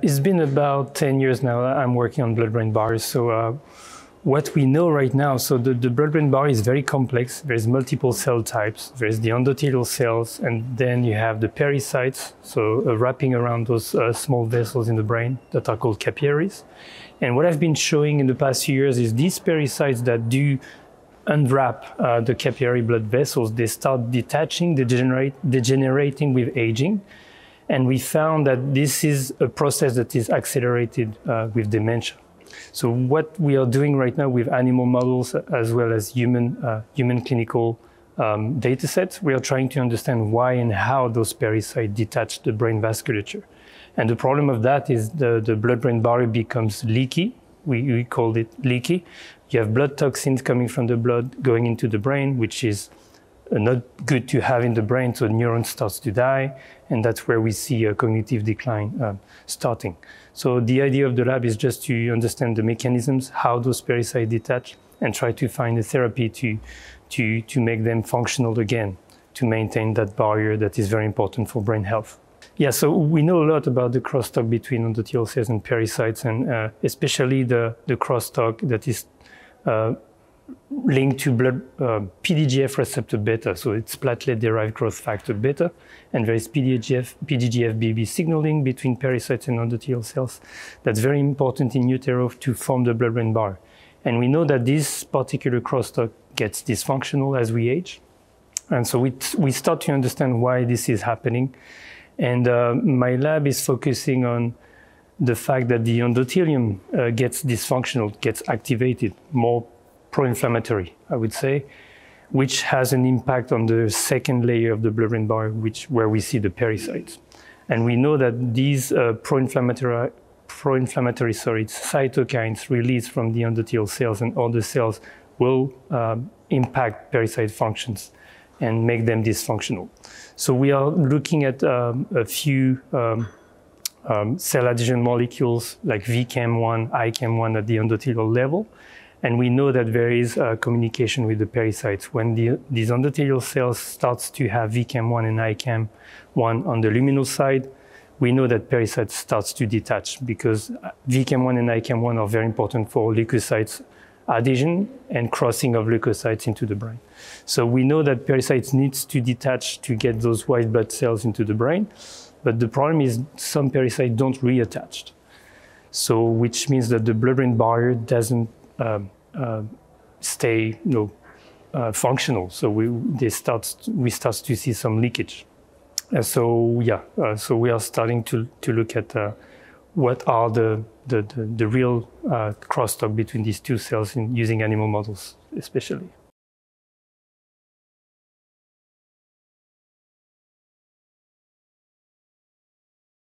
It's been about 10 years now that I'm working on blood-brain barriers. So uh, what we know right now, so the, the blood-brain barrier is very complex. There's multiple cell types. There's the endothelial cells, and then you have the pericytes, so uh, wrapping around those uh, small vessels in the brain that are called capillaries. And what I've been showing in the past few years is these pericytes that do unwrap uh, the capillary blood vessels, they start detaching, degenerate, degenerating with aging. And we found that this is a process that is accelerated uh, with dementia. So what we are doing right now with animal models as well as human, uh, human clinical um, data sets, we are trying to understand why and how those pericytes detach the brain vasculature. And the problem of that is the, the blood-brain barrier becomes leaky. We, we call it leaky. You have blood toxins coming from the blood going into the brain, which is not good to have in the brain, so neurons starts to die, and that's where we see a cognitive decline uh, starting. So the idea of the lab is just to understand the mechanisms, how those pericytes detach, and try to find a therapy to, to, to make them functional again, to maintain that barrier that is very important for brain health. Yeah, so we know a lot about the crosstalk between endothelial cells and pericytes, and uh, especially the, the crosstalk that is uh, linked to blood uh, PDGF receptor beta, so it's platelet-derived growth factor beta, and there is PDGF, PDGF-BB signaling between pericytes and endothelial cells. That's very important in utero to form the blood-brain barrier. And we know that this particular crosstalk gets dysfunctional as we age. And so we, we start to understand why this is happening. And uh, my lab is focusing on the fact that the endothelium uh, gets dysfunctional, gets activated more pro-inflammatory, I would say, which has an impact on the second layer of the blood-brain barrier, which where we see the pericytes. And we know that these uh, pro-inflammatory pro-inflammatory sorry, cytokines released from the endothelial cells and other cells will uh, impact pericyte functions and make them dysfunctional. So we are looking at um, a few um, um, cell adhesion molecules like VCAM1, ICAM1 at the endothelial level, and we know that there is uh, communication with the pericytes. When the, these endothelial cells starts to have VCAM1 and ICAM1 on the luminal side, we know that pericytes starts to detach because uh, VCAM1 and ICAM1 are very important for leukocytes adhesion and crossing of leukocytes into the brain. So we know that pericytes needs to detach to get those white blood cells into the brain, but the problem is some pericytes don't reattach. So which means that the blood-brain barrier doesn't um, uh, stay you know, uh, functional. So we, they start, we start to see some leakage. Uh, so yeah, uh, so we are starting to, to look at uh, what are the, the, the, the real uh, crosstalk between these two cells in using animal models especially.